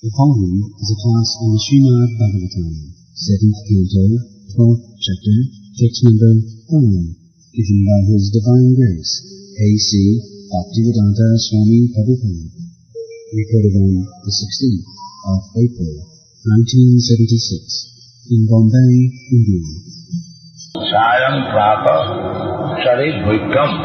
The following is a class on the Srimad Bhagavatam, 7th canto, 12th chapter, text number 5, given by His Divine Grace, A.C. Bhaktivedanta Swami Prabhupada, recorded on the 16th of April, 1976, in Bombay, India. Sayam Prata Jada eh, Bhikam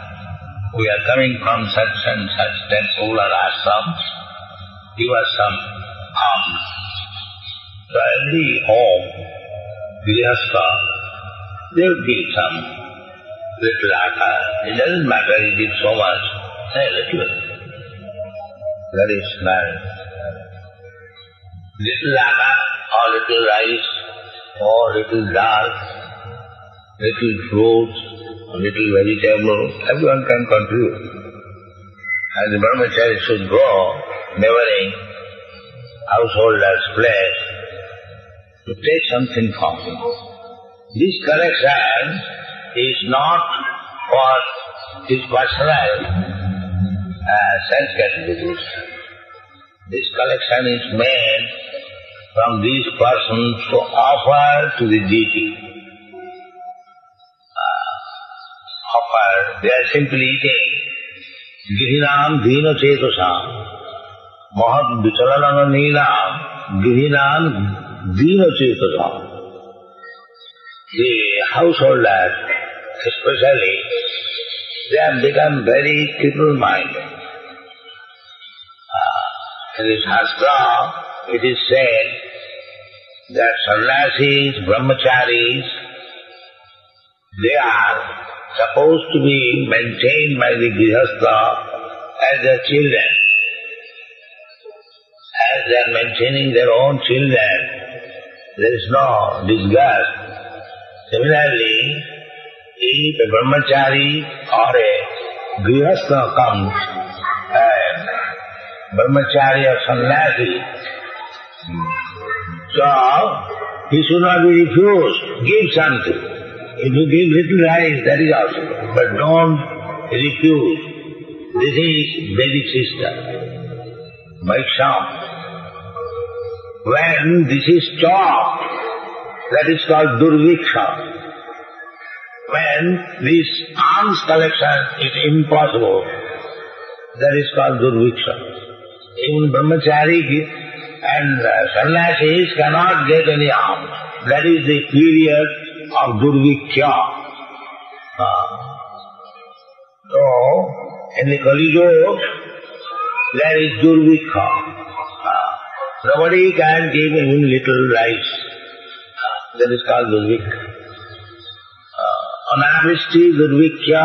we are coming from such and such temple or ashram, give us some alms. So every home, grihastha, they will give some little atta. It doesn't matter, he gives so much, a little. That is nice. Little atta or little rice or little dal, little fruits, little vegetable, everyone can contribute. And the brahmachari should go devouring householder's flesh to take something from him. This collection is not for his personal uh, sense gratification. This collection is made from these persons to offer to the deity. They are simply eating. Girinam Dina Chetasam Mahat Vichalanana Nilam Girinam Dina Chetasam The householders especially, they have become very cripple-minded. Uh, in the Shastra, it is said that sannyasis, brahmacharis, they are supposed to be maintained by the grihastha as their children. As they are maintaining their own children, there is no disgust. Similarly, if a brahmachari or a grihastha comes and brahmachari or sannyasi so, he should not be refused. Give something. If you give little rice, that is also. But don't refuse. This is Vedic system. Vaiksham. When this is stopped, that is called Durviksha. When this alms collection is impossible, that is called Durviksha. Even brahmachari and uh, sannyasis cannot get any alms. That is the period Durvikya. Uh, so, in the Kali Yuga, there is Durvikya. Uh, nobody can give even little rice. That is called Durvikya. Uh, Anavristi Durvikya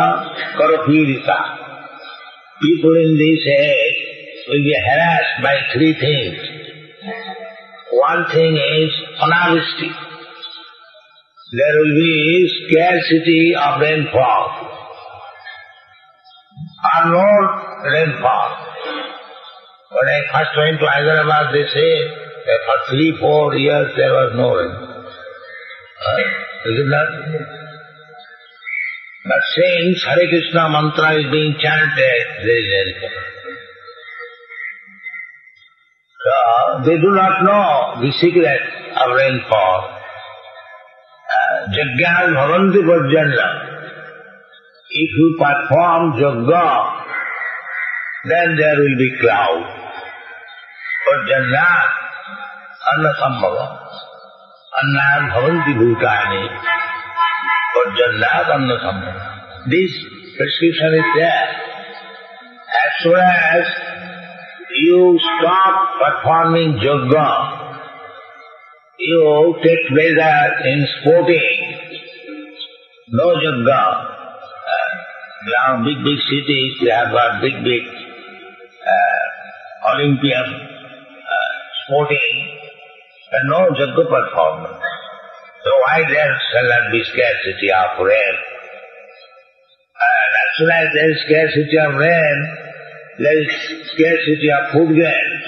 Karapirita. People in this age will be harassed by three things. One thing is anavristi. There will be scarcity of rainfall. Or no rainfall. When I first went to Hyderabad, they say that for three, four years there was no rain. Uh, isn't that? But since Hare Krishna mantra is being chanted, there is rainfall. So, they do not know the secret of rainfall. جگ جی پرفارم جو گن دل بی کلاؤڈ فناتی بھوتادو discussion as you stop performing جو got together and supporting No yoga. Uh, now big, big cities, they have got big, big uh, Olympian uh, sporting, and no Jagga performance. So why there shall not be scarcity of rain? And as soon as there is scarcity of rain, there is scarcity of food grains.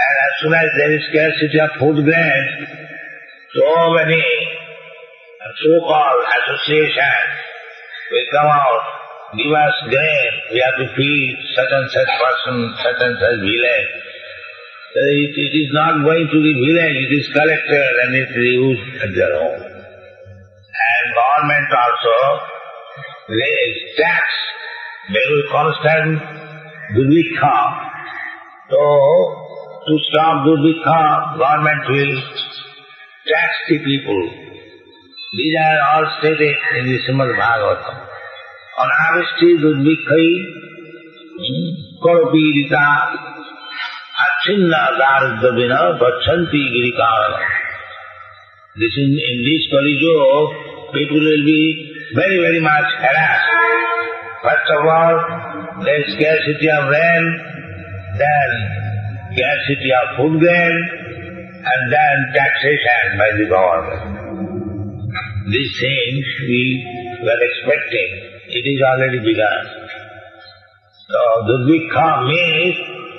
And as soon as there is scarcity of food grains, so many so-called association will come out, give us grain, we have to feed such and such person, such and such village. It, it is not going to the village, it is collected and it is used at their home. And government also raise tax, there will constant durvikha. So, to stop durvikha, government will tax the people. These are all stated in the Srimad Bhagavatam. Anavishti durvikhai, korapirita, achinna daridavina, vachanti girikarana. This in, in this Kali people will be very, very much harassed. First of all, there is scarcity of rain, then scarcity of food grain, and then taxation by the government. These things we were expecting. It is already begun. So, Durvikha means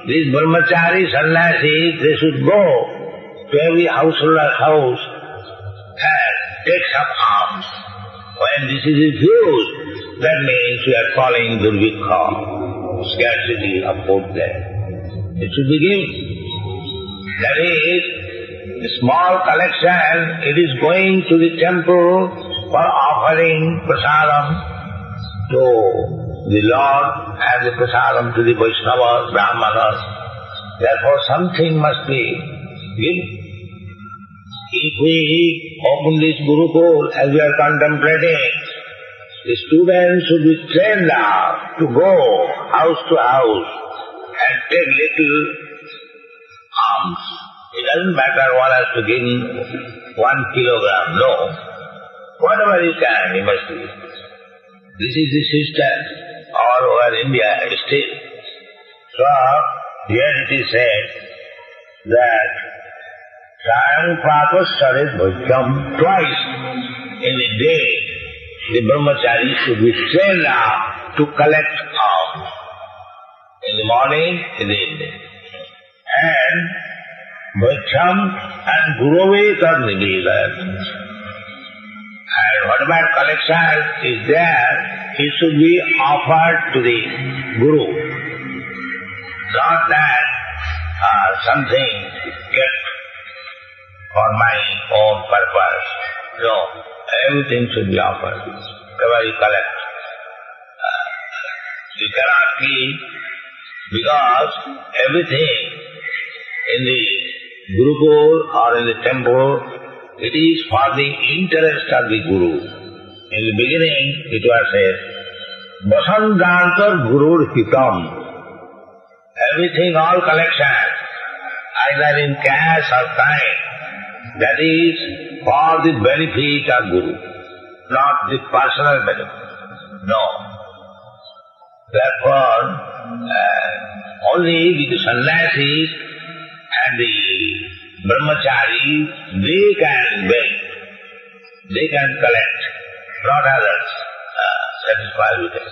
these brahmachari sannyasis, they should go to every householder's house and take some alms. When this is refused, that means we are calling Durvikha, scarcity of food there. It should begin. That is, a small collection, it is going to the temple for offering prasadam to the Lord and the prasadam to the Vaishnavas, Brahmanas. Therefore something must be given. If we open this Gurukul as we are contemplating, the students should be trained up to go house to house and take little alms. It doesn't matter one has to give one kilogram, no. Whatever you can, you must give. This is the system all over India still. So, here it is said that Sayam Prapasarit Bhajyam twice in a day the brahmachari should be trained up to collect alms. In the morning, in the evening. And Bhajyam and Gurave Karnivila. And whatever collection is there, it should be offered to the Guru. Not that uh, something is kept for my own purpose. No, everything should be offered. Whatever you collect. Uh, you cannot keep because everything in the Gurukul or in the temple, it is for the interest of the Guru. In the beginning, it was said, Vasandantar Gurur Hitam. Everything, all collection, either in cash or time, that is for the benefit of Guru, not the personal benefit. No. Therefore, uh, only with the sannyasis and the brahmachari, they can beg, they can collect, not others uh, satisfied with it.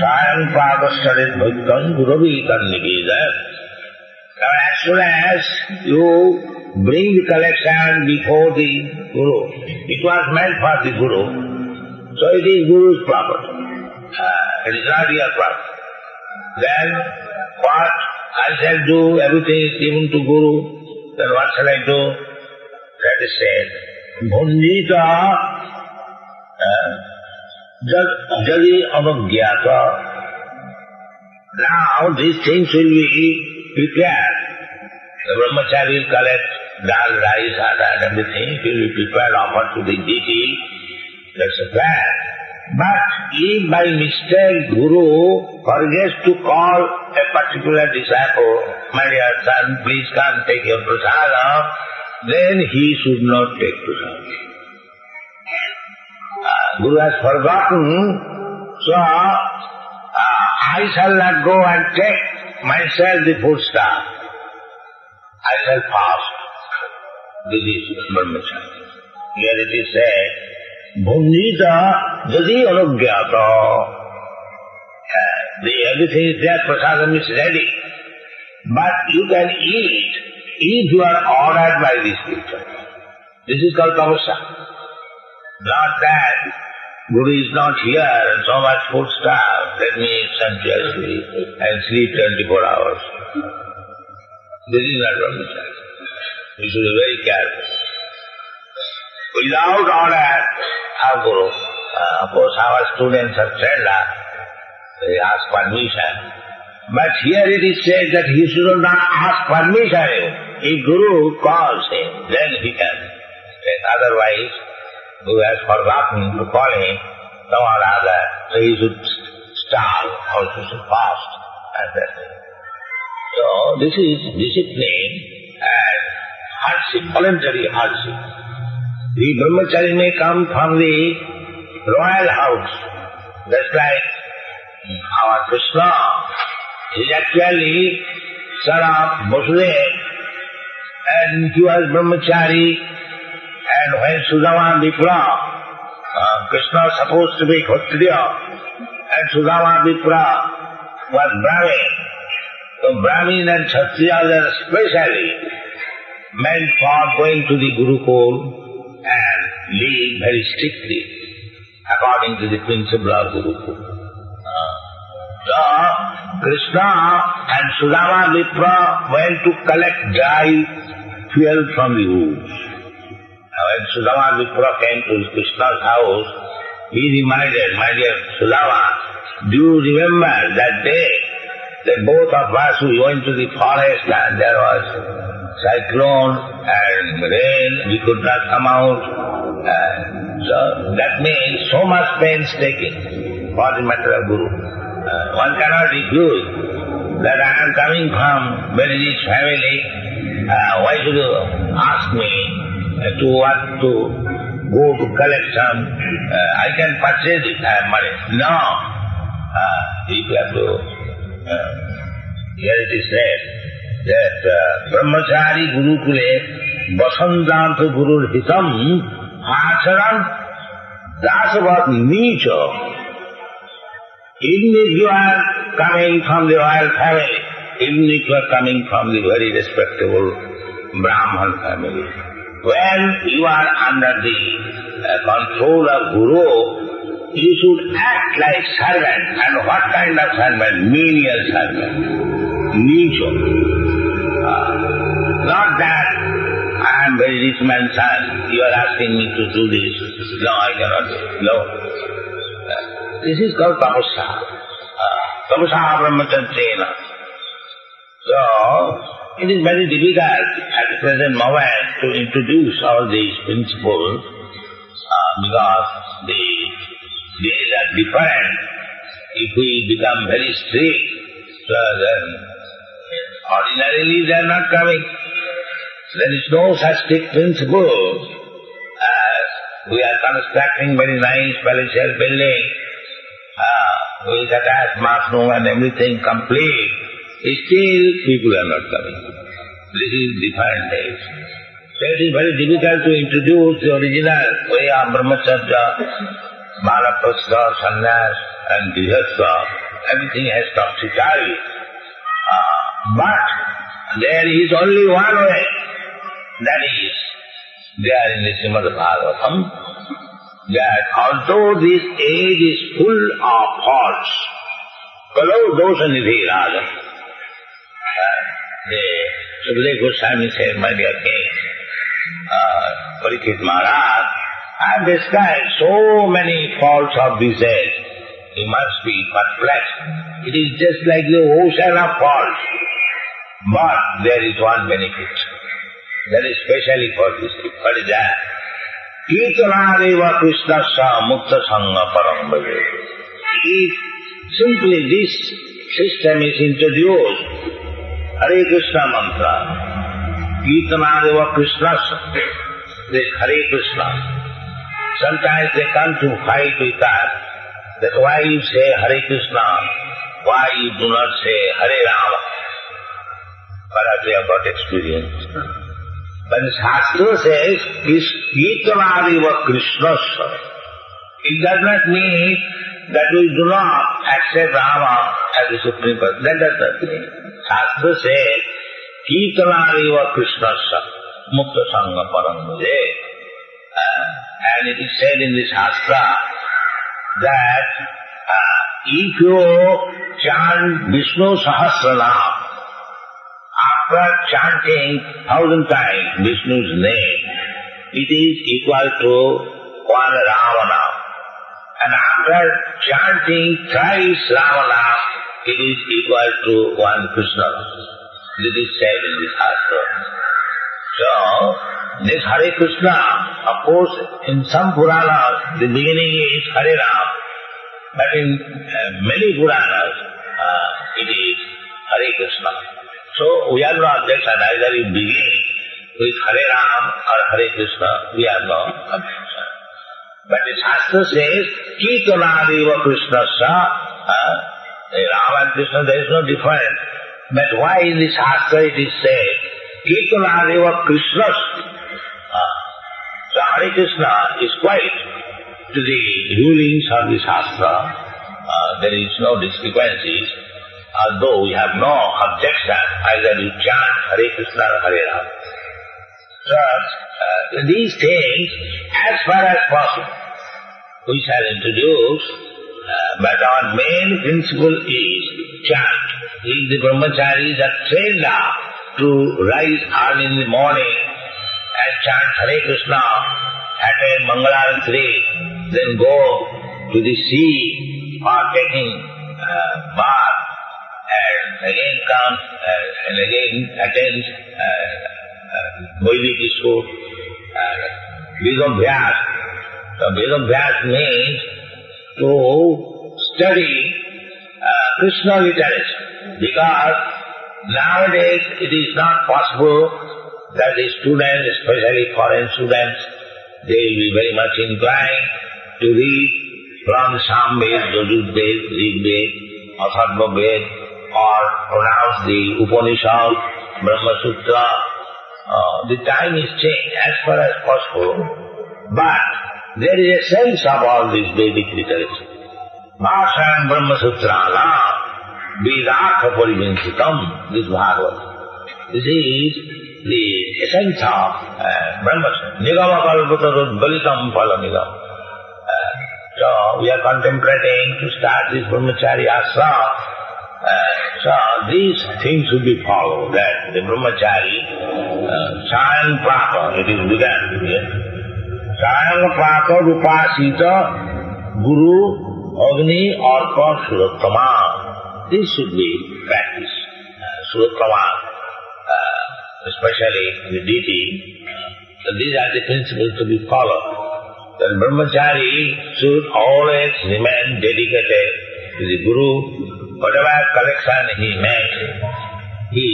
Sayam pradastarit bhaktam guravi karniveda. Now as soon as you bring the collection before the Guru, it was meant for the Guru, so it is Guru's property. Uh, it is not your property. Then what I shall do, everything is given to Guru, then what shall I do? That is said. Bhundita uh, jadi avagyata. Now these things will be prepared. The brahmachari will collect dal, rice, and everything. It will be prepared, offered to the deity. That's a plan. But if by mistake Guru forgets to call a particular disciple, my dear son, please come take your prasadam, then he should not take prasadam. Uh, Guru has forgotten, so uh, I shall not go and take myself the food star. I shall fast. This is brahmacharya. Here it is said, Bhunjita jadi anugyata. Uh, the everything is there, prasadam is ready. But you can eat if you are ordered by this teacher. This is called tapasya. Not that Guru is not here and so much food starved, let me eat sumptuously and sleep 24 hours. This is not brahmacharya. You should be very careful. Without order of Guru, uh, of course our students are trained up, they ask permission. But here it is said that he should not ask permission. If Guru calls him, then he can. Otherwise, Guru has forgotten to call him some or other, so he should starve he should fast. And that. So this is discipline and hardship, voluntary hardship. The brahmachari may come from the royal house, just like our Krishna. Is actually son of and he was brahmachari. And when Sudama Vipra, uh, Krishna was supposed to be Kshatriya and Sudama Vipra was Brahmin. So Brahmin and Kshatriyas are specially meant for going to the Gurukul and live very strictly according to the principle of. Uh, so, Krishna and Sudama Vipra went to collect dry fuel from the woods. When Sudama Vipra came to Krishna's house, he reminded, my dear Sudama, do you remember that day that both of us we went to the forest and there was cyclone and rain, we could not come out. Uh, so that means so much painstaking for the matter of Guru. Uh, one cannot refuse that I am coming from very rich family. Uh, why should you ask me uh, to what to go to collect some? Uh, I can purchase it, I have money. No. Uh, you have to, here it is said uh, Brahmachari Gurukule Vasantanta Gurur Hitam Acharan Dasavat Nicha even if you are coming from the royal family, even if you are coming from the very respectable Brahman family, when you are under the uh, control of Guru, you should act like servant. And what kind of servant? Menial servant. Nicho. Not that I am very rich man's son, you are asking me to do this. No, I cannot. No. This is called tapasya. Uh, tapasya brahmacharya. So, it is very difficult at the present moment to introduce all these principles uh, because they, days are different. If we become very strict, so then ordinarily they are not coming. There is no such strict principle as we are constructing very nice palatial building uh, with attached bathroom and everything complete, still people are not coming. This is different days. So it is very difficult to introduce the original way of brahmacharya, vanaprastha, sannyas and grihastha. Everything has topsy-turvy. But there is only one way. That is, there in the Srimad Bhagavatam, that although this age is full of faults, Kalau dosha nidhi raja. Uh, the Sukadeva Goswami said, my dear king, uh, Parikshit Maharaj, I have described so many faults of this age. You must be perplexed. It is just like the ocean of faults. But there is one benefit. That is specially for this. What is that? Kirtanadeva Krishnasya Mukta Sangha Parambhave. If simply this system is introduced, Hare Krishna mantra, Kirtanadeva Krishnasya, this Hare Krishna. Sometimes they come to fight with us that why you say Hare Krishna why you do not say Hare Rama? Perhaps you have got experience. But the Shastra says, Kirtanadiva Krishnasya. It does not mean that we do not accept Rama as the Supreme Person. That does not mean. Shastra says, Kirtanadiva Krishnasya. Mukta Sangha Paramuje. Uh, and it is said in the Shastra that uh, if you chant Vishnu Sahasranam, after chanting thousand times Vishnu's name, it is equal to one Rama. And after chanting thrice Rama, it is equal to one Krishna. This is said in the Shastra. So, this Hare Krishna, of course, in some Puranas, the beginning is Hare Ram, but in uh, many Puranas, uh, it is Hare Krishna. So, we have no objection, either you begin with Hare Ram or Hare Krishna, we have no objection. But the Shastra says, Kirtanadiva Krishnasya, uh, Rama and Krishna, there is no difference. But why in the Shastra it is said, Kirtanadiva Krishnas? Hare Krishna is quite to the rulings of the Shastra. Uh, there is no discrepancies, although we have no objection either you chant Hare Krishna or Hare Rama. So, uh, these things, as far as possible, we shall introduce, uh, but our main principle is chant. If the brahmacharis are trained up to rise early in the morning and chant Hare Krishna, attend Mangalarati, then go to the sea for taking uh, bath, and again come uh, and again attend uh, Vedic school, uh, Vedabhyas. So Vedabhyas means to study uh, Krishna literature because nowadays it is not possible that the students, especially foreign students, they will be very much inclined to read from Samved, Yajurved, Rigved, Atharvaved, or pronounce the Upanishad, Brahma Sutra, uh, the time is changed as far as possible, but there is a sense of all this Vedic literature. Bhasha and Brahma Sutrana, Vedaka Parivinsitam, this Bhagavad. This is essence of uh, Brahma Nigama Kalpata Balitam Phala Nigam. Uh, so we are contemplating to start this Brahmachari Asra. Uh, so these things should be followed, that the Brahmachari, uh, Sayan Prapa, it is begun here. Sayan Prapa Rupasita Guru Agni Arpa Surattama. This should be practiced. Uh, Surattama, especially the deity. So these are the principles to be followed. The brahmachari should always remain dedicated to the Guru. Whatever collection he makes, he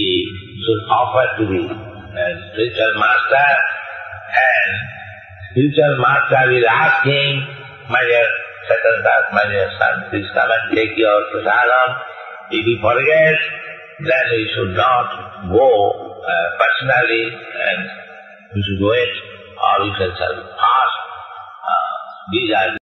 should offer to the uh, spiritual master and spiritual master will ask him, my dear Satandas, my dear son, please come and take your prasadam. If he forgets, then we should not go uh, personally and we should wait or we shall pass. Uh, these are